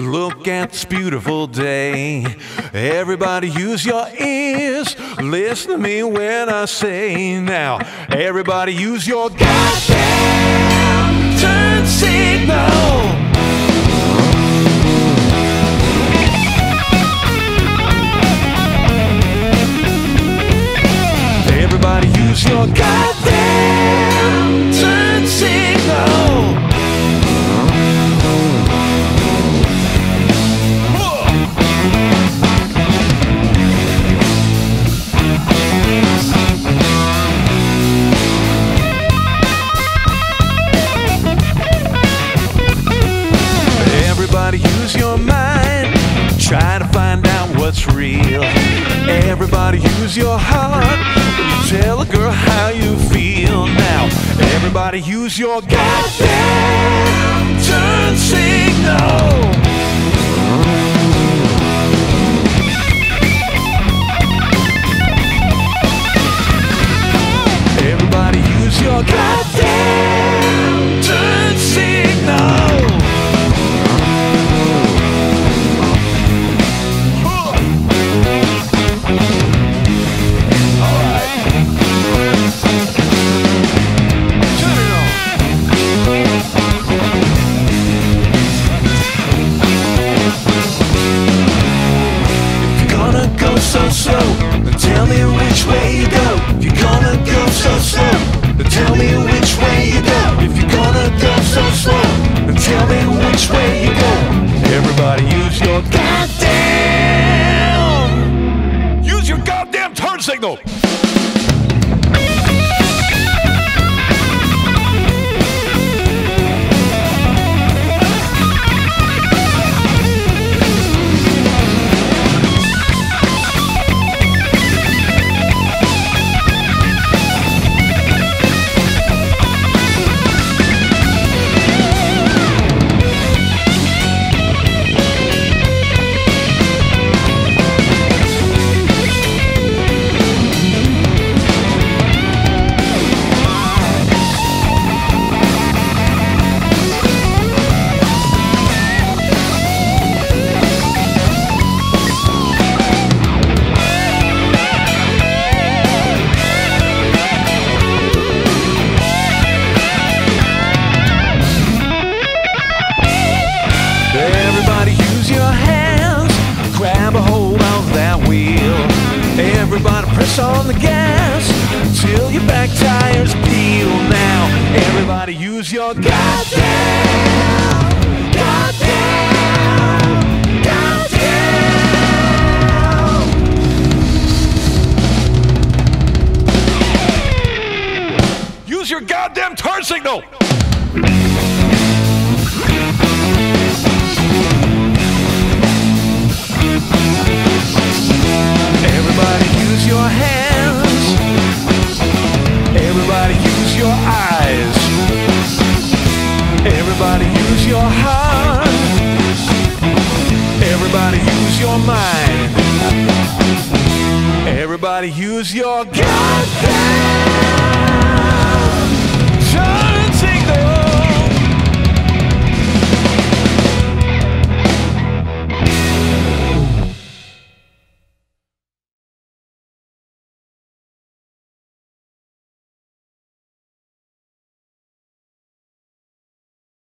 Look at this beautiful day. Everybody use your ears. Listen to me when I say now. Everybody use your goddamn turn signal. Everybody use your goddamn Try to find out what's real. Everybody use your heart. You Tell a girl how you feel now. Everybody use your goddamn turn signal. Signal. On the gas till your back tires peel now. Everybody use your goddamn, goddamn, goddamn. Use your goddamn turn signal. Everybody. Use your goddamn